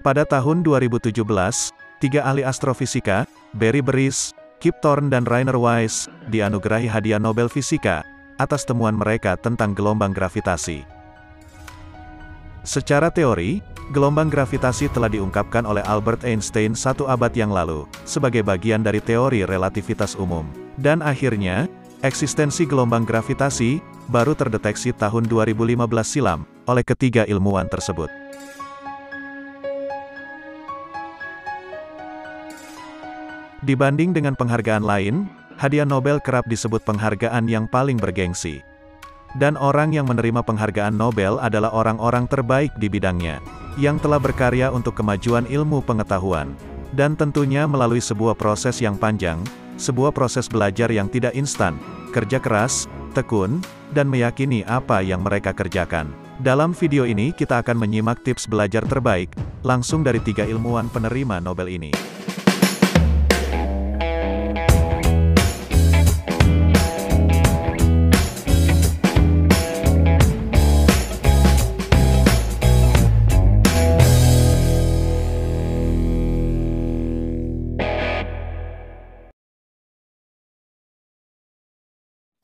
Pada tahun 2017, tiga ahli astrofisika, Barry Barish, Kip Thorne dan Rainer Weiss, dianugerahi hadiah Nobel Fisika, atas temuan mereka tentang gelombang gravitasi. Secara teori, gelombang gravitasi telah diungkapkan oleh Albert Einstein satu abad yang lalu, sebagai bagian dari teori relativitas umum. Dan akhirnya, eksistensi gelombang gravitasi, baru terdeteksi tahun 2015 silam, oleh ketiga ilmuwan tersebut. Dibanding dengan penghargaan lain, hadiah Nobel kerap disebut penghargaan yang paling bergengsi. Dan orang yang menerima penghargaan Nobel adalah orang-orang terbaik di bidangnya, yang telah berkarya untuk kemajuan ilmu pengetahuan. Dan tentunya melalui sebuah proses yang panjang, sebuah proses belajar yang tidak instan, kerja keras, tekun, dan meyakini apa yang mereka kerjakan. Dalam video ini kita akan menyimak tips belajar terbaik, langsung dari tiga ilmuwan penerima Nobel ini.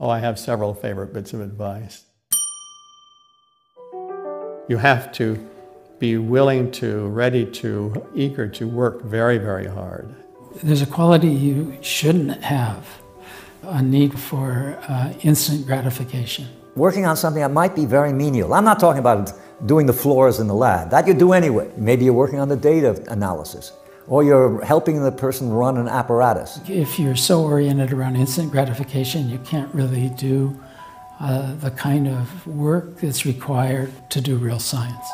Oh, I have several favorite bits of advice. You have to be willing to, ready to, eager to work very, very hard. There's a quality you shouldn't have a need for uh, instant gratification. Working on something that might be very menial. I'm not talking about doing the floors in the lab. That you do anyway. Maybe you're working on the data analysis or you're helping the person run an apparatus. If you're so oriented around instant gratification, you can't really do uh, the kind of work that's required to do real science.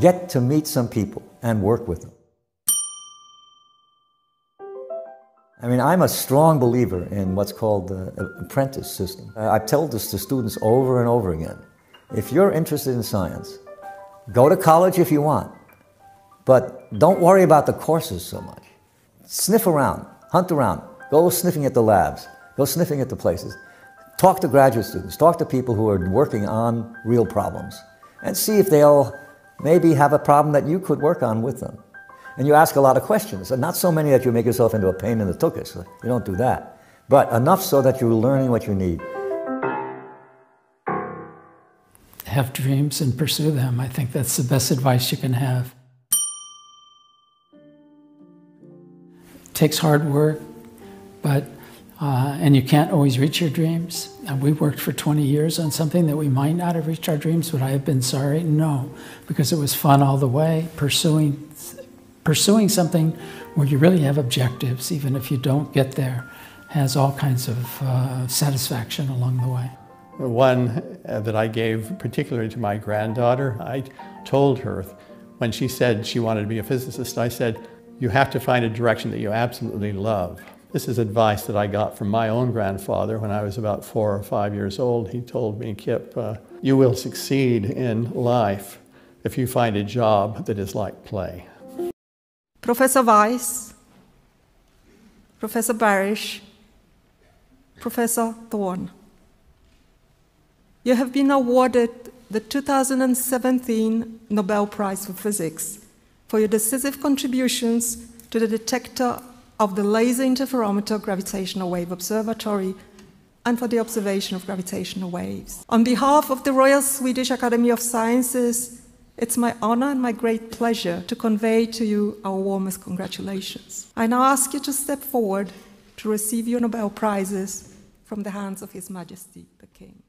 Get to meet some people and work with them. I mean, I'm a strong believer in what's called the apprentice system. I tell this to students over and over again. If you're interested in science, go to college if you want. But don't worry about the courses so much. Sniff around, hunt around, go sniffing at the labs, go sniffing at the places. Talk to graduate students, talk to people who are working on real problems, and see if they'll maybe have a problem that you could work on with them. And you ask a lot of questions, and not so many that you make yourself into a pain in the tuchus. You don't do that. But enough so that you're learning what you need. Have dreams and pursue them. I think that's the best advice you can have. Takes hard work, but uh, and you can't always reach your dreams. And we worked for 20 years on something that we might not have reached our dreams. Would I have been sorry? No, because it was fun all the way. Pursuing, pursuing something where you really have objectives, even if you don't get there, has all kinds of uh, satisfaction along the way. One uh, that I gave particularly to my granddaughter, I told her when she said she wanted to be a physicist, I said, you have to find a direction that you absolutely love. This is advice that I got from my own grandfather when I was about four or five years old. He told me, Kip, uh, you will succeed in life if you find a job that is like play. Professor Weiss, Professor Barish, Professor Thorne, you have been awarded the 2017 Nobel Prize for Physics for your decisive contributions to the detector of the Laser Interferometer Gravitational Wave Observatory and for the observation of gravitational waves. On behalf of the Royal Swedish Academy of Sciences, it's my honor and my great pleasure to convey to you our warmest congratulations. I now ask you to step forward to receive your Nobel Prizes from the hands of His Majesty the King.